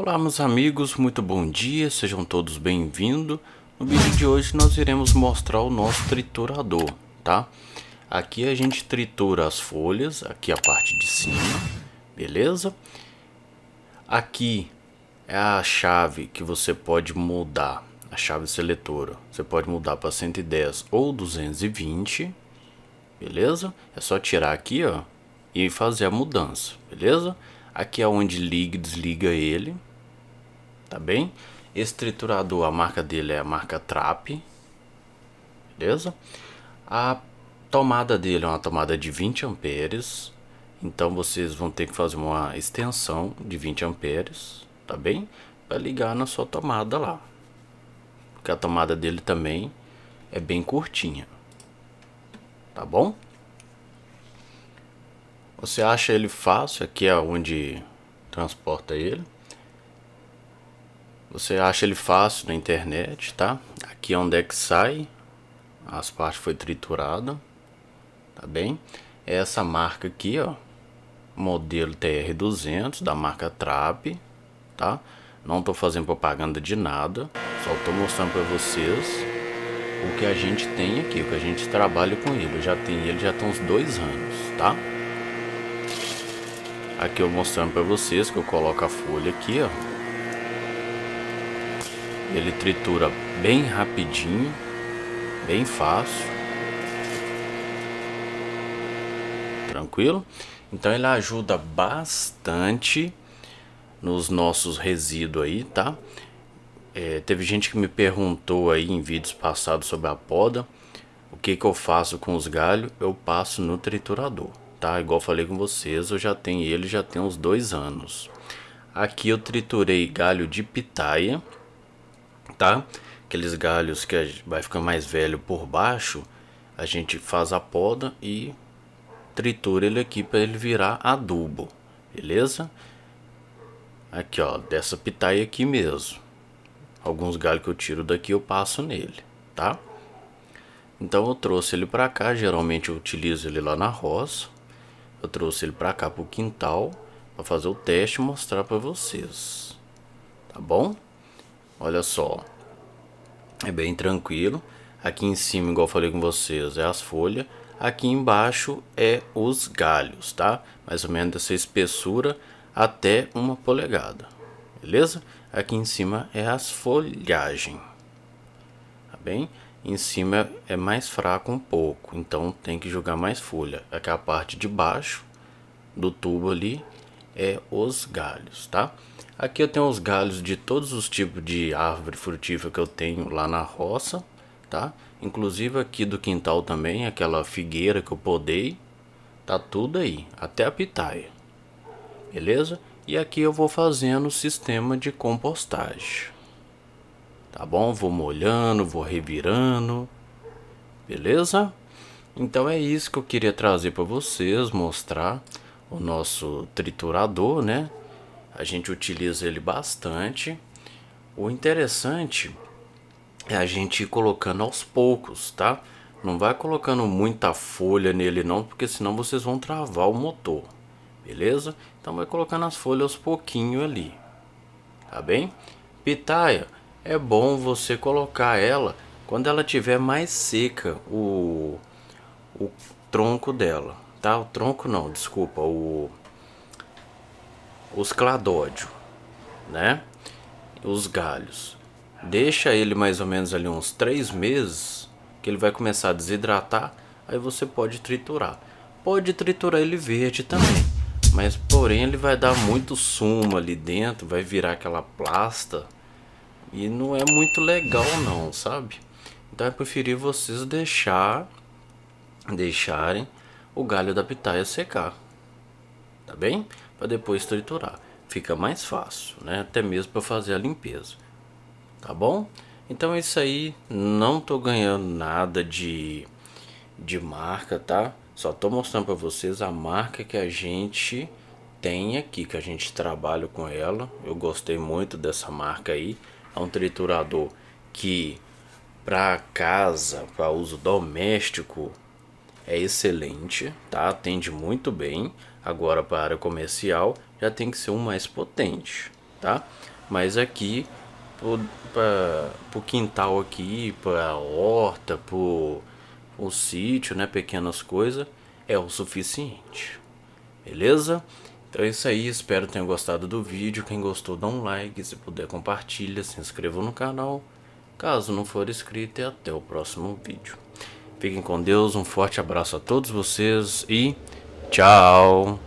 Olá meus amigos, muito bom dia, sejam todos bem-vindos. No vídeo de hoje nós iremos mostrar o nosso triturador, tá? Aqui a gente tritura as folhas, aqui a parte de cima, beleza? Aqui é a chave que você pode mudar, a chave seletora. Você pode mudar para 110 ou 220, beleza? É só tirar aqui, ó, e fazer a mudança, beleza? Aqui é onde liga e desliga ele, tá bem? Esse triturador, a marca dele é a marca Trap, beleza? A tomada dele é uma tomada de 20 amperes, então vocês vão ter que fazer uma extensão de 20 amperes, tá bem? Para ligar na sua tomada lá, porque a tomada dele também é bem curtinha, tá bom? Você acha ele fácil, aqui é onde transporta ele. Você acha ele fácil na internet, tá? Aqui é onde é que sai. As partes foi triturada. Tá bem? É essa marca aqui, ó. Modelo TR200 da marca Trap, tá? Não tô fazendo propaganda de nada. Só tô mostrando para vocês o que a gente tem aqui, o que a gente trabalha com ele. Eu já tenho ele já tem uns dois anos, tá? Aqui eu mostrando para vocês que eu coloco a folha aqui, ó. Ele tritura bem rapidinho, bem fácil. Tranquilo? Então ele ajuda bastante nos nossos resíduos aí, tá? É, teve gente que me perguntou aí em vídeos passados sobre a poda. O que que eu faço com os galhos? Eu passo no triturador, tá? Igual falei com vocês, eu já tenho ele já tem uns dois anos. Aqui eu triturei galho de pitaia tá? Aqueles galhos que vai ficar mais velho por baixo, a gente faz a poda e tritura ele aqui para ele virar adubo, beleza? Aqui ó, dessa pitaia aqui mesmo. Alguns galhos que eu tiro daqui eu passo nele, tá? Então eu trouxe ele para cá, geralmente eu utilizo ele lá na roça. Eu trouxe ele para cá pro quintal para fazer o teste e mostrar para vocês. Tá bom? Olha só. É bem tranquilo. Aqui em cima, igual falei com vocês, é as folhas. Aqui embaixo é os galhos, tá? Mais ou menos dessa espessura até uma polegada. Beleza? Aqui em cima é as folhagem. Tá bem? Em cima é mais fraco um pouco, então tem que jogar mais folha. Aqui a parte de baixo do tubo ali é os galhos, tá? Aqui eu tenho os galhos de todos os tipos de árvore frutífera que eu tenho lá na roça, tá? Inclusive aqui do quintal também, aquela figueira que eu podei, tá tudo aí, até a pitaia, beleza? E aqui eu vou fazendo o sistema de compostagem, tá bom? Vou molhando, vou revirando, beleza? Então é isso que eu queria trazer para vocês, mostrar o nosso triturador, né? a gente utiliza ele bastante. O interessante é a gente ir colocando aos poucos, tá? Não vai colocando muita folha nele não, porque senão vocês vão travar o motor, beleza? Então vai colocando as folhas aos pouquinho ali, tá bem? Pitaia, é bom você colocar ela quando ela tiver mais seca o, o tronco dela, tá? O tronco não, desculpa, o os cladódio, né? Os galhos. Deixa ele mais ou menos ali uns três meses, que ele vai começar a desidratar, aí você pode triturar. Pode triturar ele verde também, mas porém ele vai dar muito sumo ali dentro, vai virar aquela plasta e não é muito legal não, sabe? Então é preferir vocês deixar deixarem o galho da pitaia secar, tá bem? para depois triturar. Fica mais fácil, né? Até mesmo para fazer a limpeza. Tá bom? Então é isso aí. Não tô ganhando nada de, de marca, tá? Só tô mostrando para vocês a marca que a gente tem aqui, que a gente trabalha com ela. Eu gostei muito dessa marca aí. É um triturador que para casa, para uso doméstico, é excelente, tá? Atende muito bem. Agora para a área comercial já tem que ser um mais potente, tá? Mas aqui para o quintal aqui, para a horta, para o sítio, né, pequenas coisas, é o suficiente. Beleza? Então é isso aí, espero que tenham gostado do vídeo. Quem gostou, dá um like, se puder compartilha, se inscreva no canal. Caso não for inscrito, e até o próximo vídeo. Fiquem com Deus, um forte abraço a todos vocês e tchau!